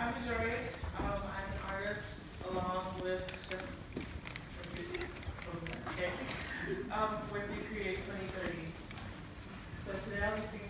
I'm Majori. Um, I'm an artist along with um, with the Create 2030. So today I'm seeing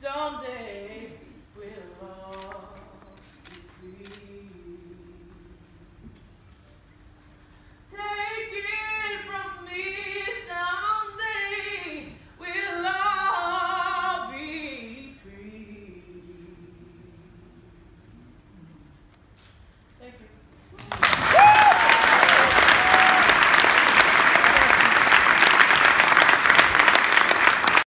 someday.